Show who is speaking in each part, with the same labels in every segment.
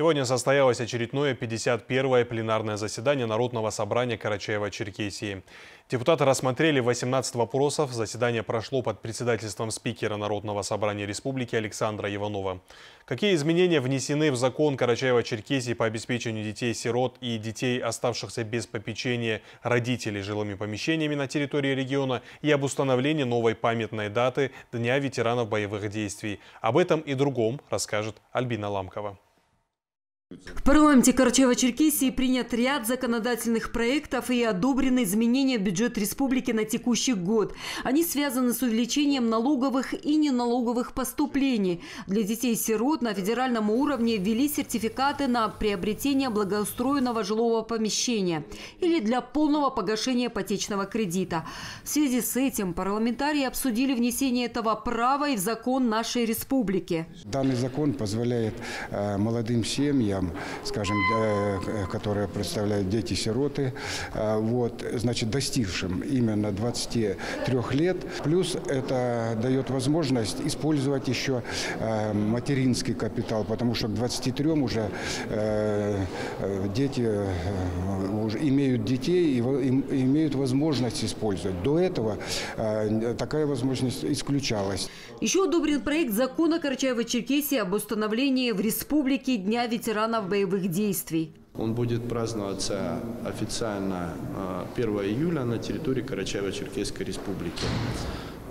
Speaker 1: Сегодня состоялось очередное 51-е пленарное заседание Народного собрания Карачаева-Черкесии. Депутаты рассмотрели 18 вопросов. Заседание прошло под председательством спикера Народного собрания Республики Александра Иванова. Какие изменения внесены в закон Карачаева-Черкесии по обеспечению детей-сирот и детей, оставшихся без попечения родителей жилыми помещениями на территории региона и об установлении новой памятной даты Дня ветеранов боевых действий. Об этом и другом расскажет Альбина Ламкова.
Speaker 2: В парламенте Карачаева-Черкесии принят ряд законодательных проектов и одобрены изменения в бюджет республики на текущий год. Они связаны с увеличением налоговых и неналоговых поступлений. Для детей-сирот на федеральном уровне ввели сертификаты на приобретение благоустроенного жилого помещения или для полного погашения ипотечного кредита. В связи с этим парламентарии обсудили внесение этого права и в закон нашей республики.
Speaker 3: Данный закон позволяет э, молодым семьям там, скажем, э, которые представляют дети-сироты, э, вот, значит, достигшим именно 23 лет. Плюс это дает возможность использовать еще э, материнский капитал, потому что к 23 уже дети уже имеют детей и имеют возможность использовать. До этого такая возможность исключалась.
Speaker 2: Еще одобрен проект закона Карачаева-Черкесии об установлении в республике Дня ветеранов ветеранов боевых действий.
Speaker 4: Он будет праздноваться официально 1 а, июля на территории Карачаево-Черкесской республики.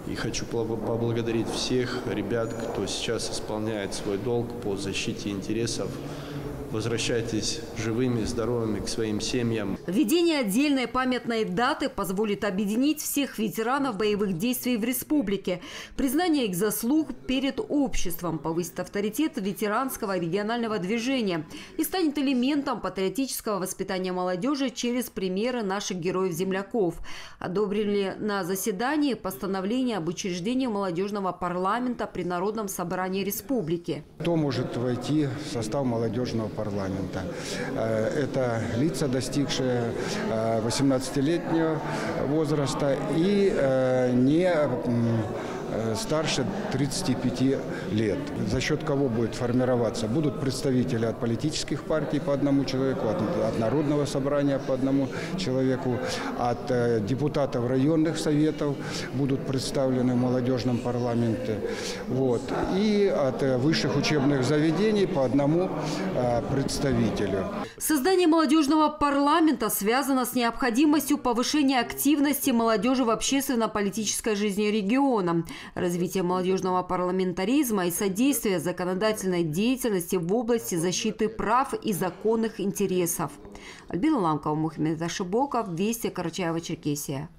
Speaker 4: И хочу поблагодарить всех ребят, кто сейчас исполняет свой долг по защите интересов Возвращайтесь живыми, здоровыми к своим семьям.
Speaker 2: Введение отдельной памятной даты позволит объединить всех ветеранов боевых действий в республике. Признание их заслуг перед обществом повысит авторитет ветеранского регионального движения и станет элементом патриотического воспитания молодежи через примеры наших героев-земляков. Одобрили на заседании постановление об учреждении молодежного парламента при Народном собрании республики.
Speaker 3: Кто может войти в состав молодежного парламента? Парламента. Э, это лица, достигшие 18-летнего э, возраста и э, не старше 35 лет. За счет кого будет формироваться? Будут представители от политических партий по одному человеку, от, от Народного собрания по одному человеку, от э, депутатов районных советов будут представлены в молодежном парламенте, вот, и от э, высших учебных заведений по одному э, представителю.
Speaker 2: Создание молодежного парламента связано с необходимостью повышения активности молодежи в общественно-политической жизни региона развития молодежного парламентаризма и содействия законодательной деятельности в области защиты прав и законных интересов. Альбина Ламкова, Мухаммед Ашибоков, Вести, Карачаева, Черкесия.